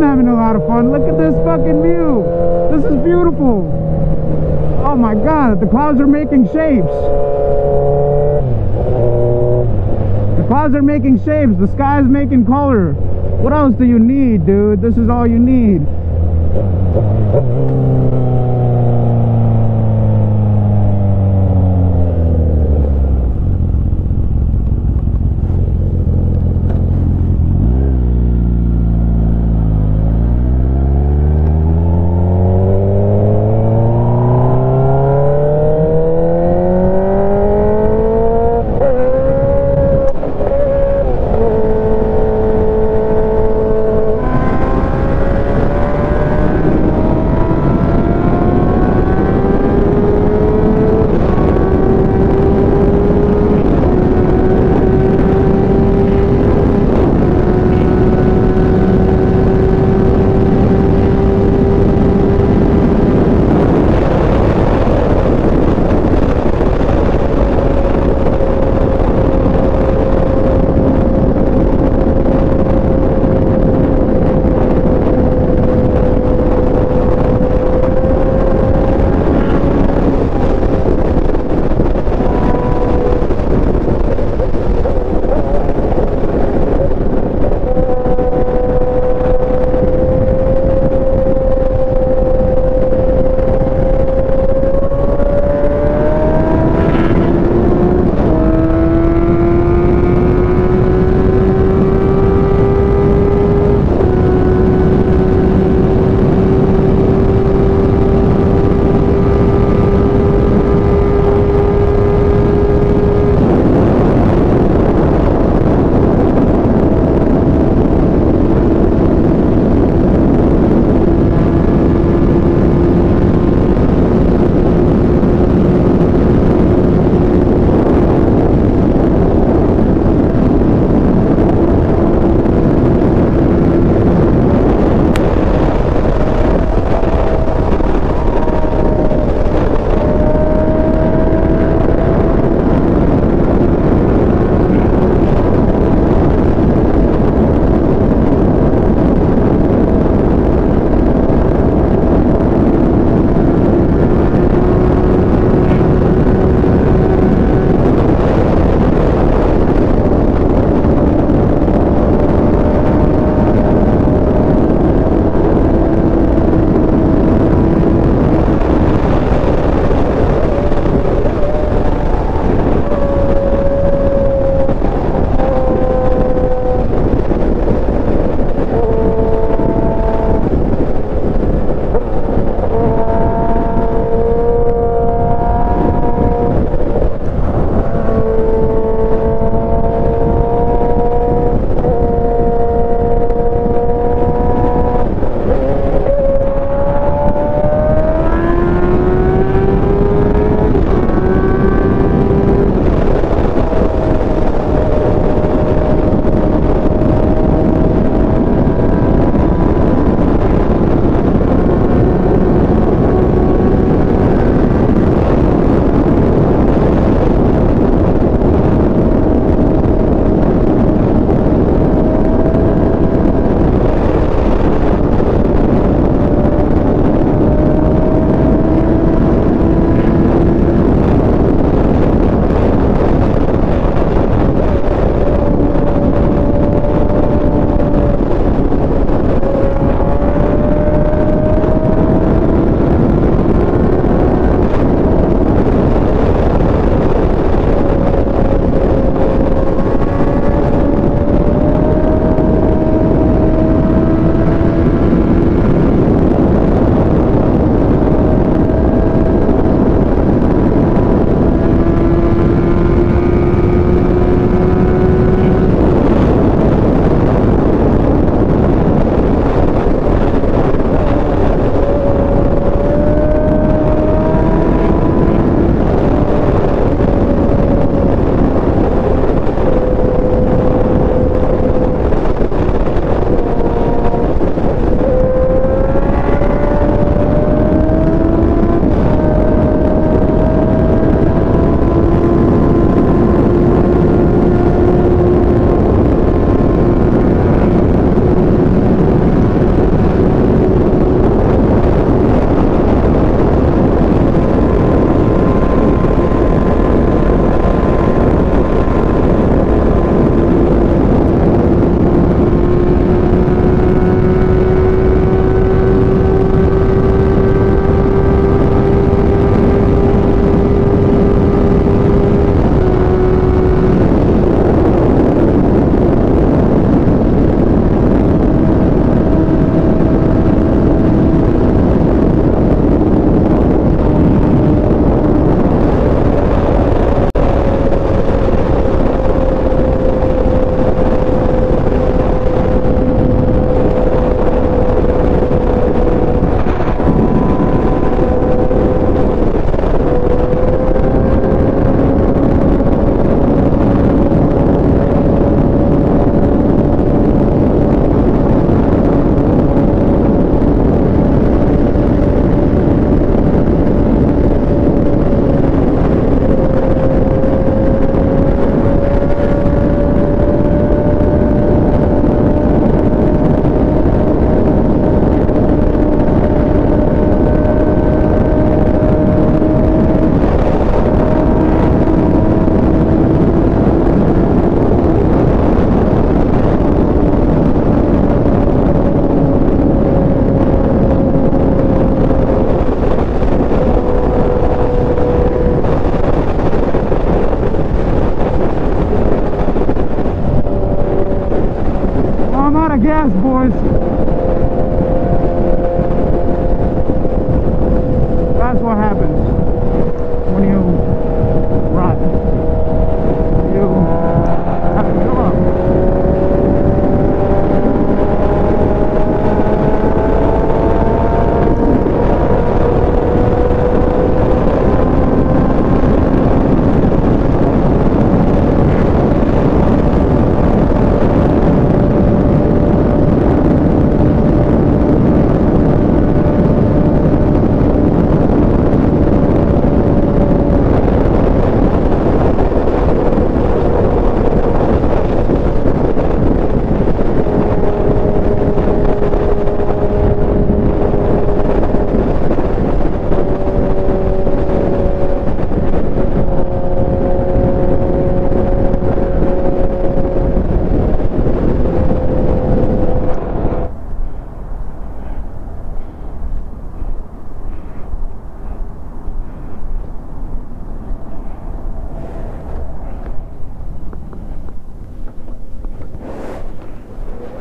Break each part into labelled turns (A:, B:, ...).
A: I'm having a lot of fun. Look at this fucking view. This is beautiful. Oh my god, the clouds are making shapes. The clouds are making shapes. The sky is making color. What else do you need, dude? This is all you need.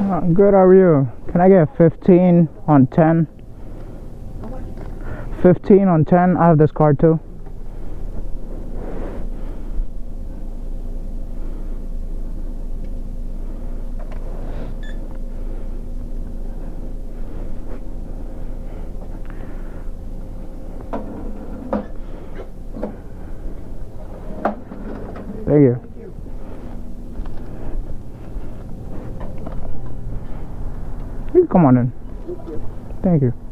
A: Good, how are you? Can I get 15 on 10? 15 on 10? I have this card too. Thank you. You can come on in. Thank you.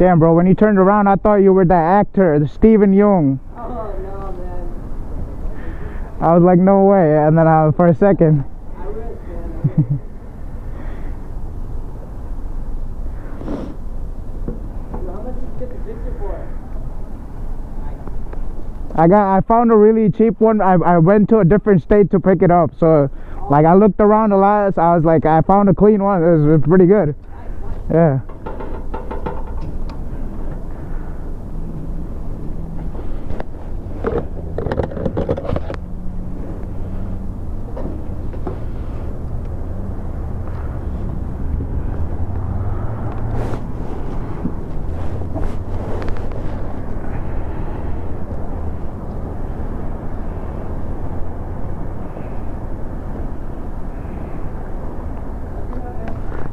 A: Damn, bro, when you turned around, I thought you were the actor, the Stephen Young.
B: Oh no, man.
A: I was like, no way. And then I, for a second,
B: I wish, man. Yo, How much did you get the picture for?
A: I got, I found a really cheap one. I, I went to a different state to pick it up. So, like, I looked around a lot. So I was like, I found a clean one. It was, it's pretty good. Yeah.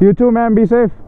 A: You too, man. Be safe.